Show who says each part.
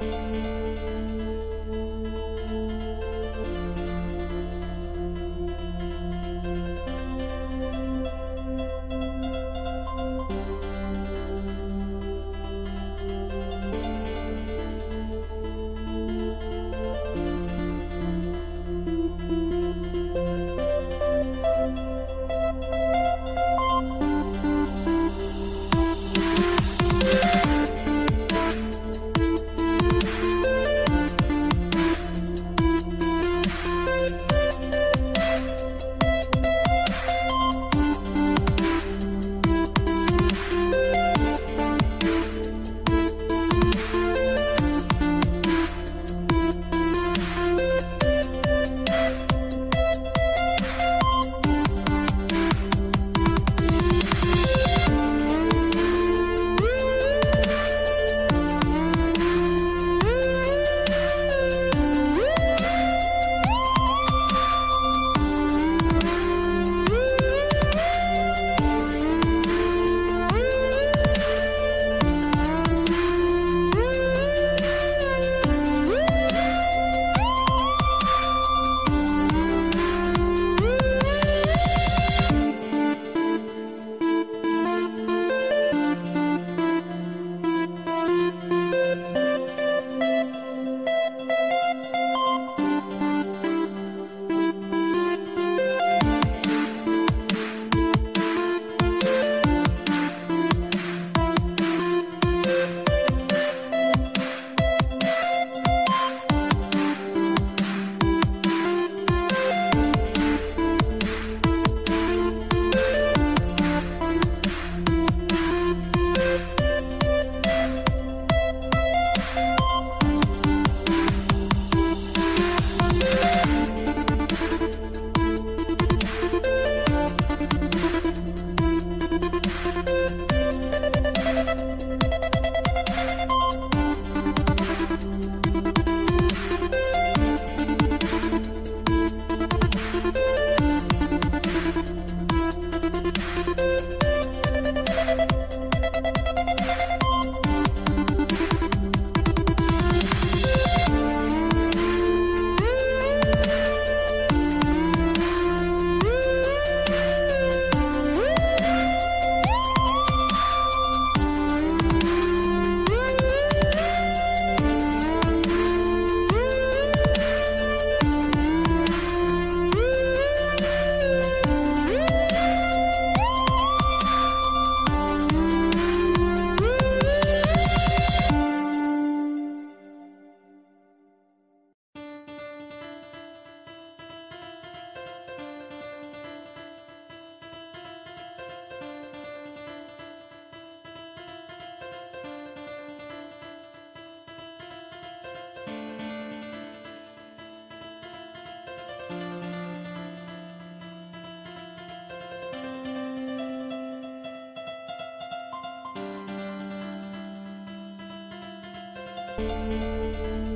Speaker 1: Música thank you Música